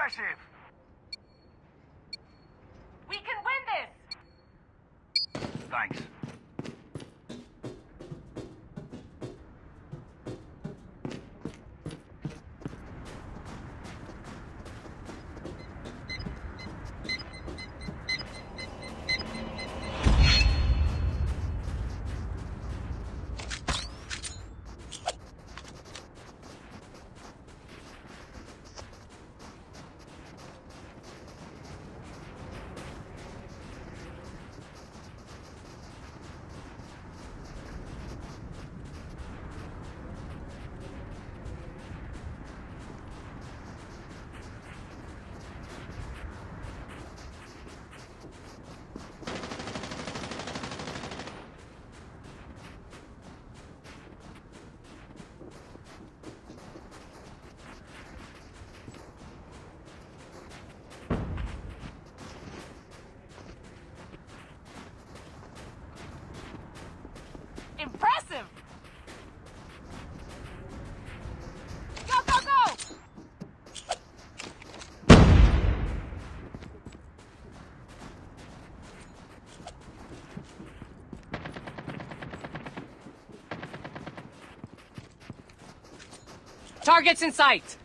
Impressive. We can win this! Thanks. Targets in sight!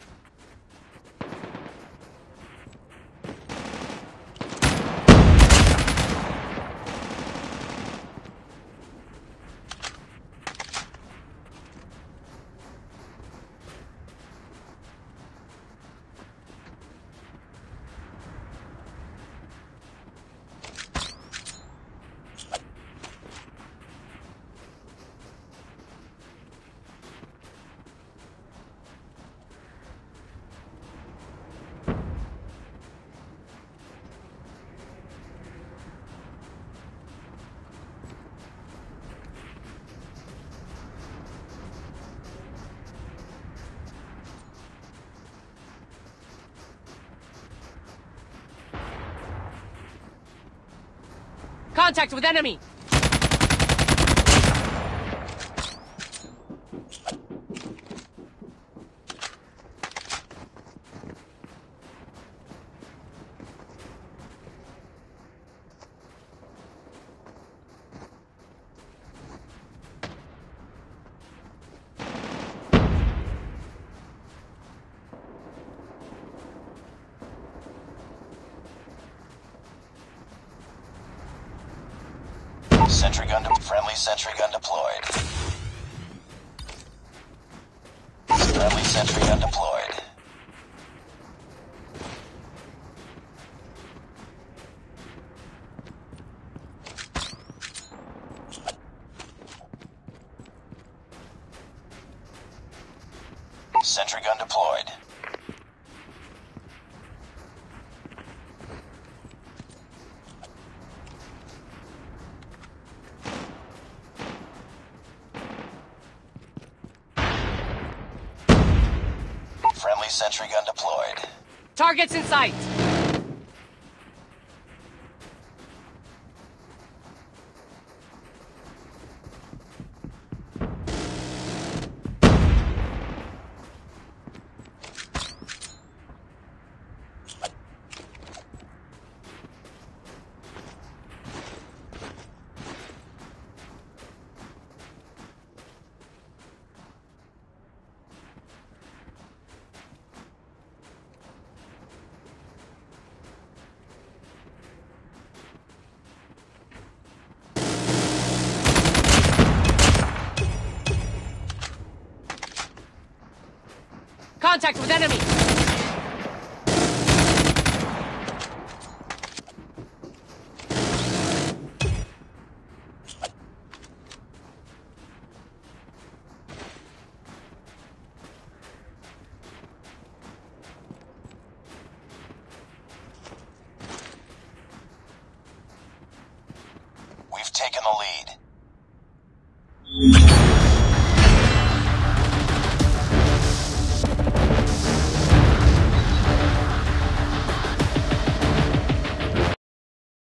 Contact with enemy! Sentry gun, friendly sentry gun deployed. Friendly sentry gun deployed. Sentry gun deployed. Sentry gun deployed. Targets in sight! Contact with enemy! We've taken the lead.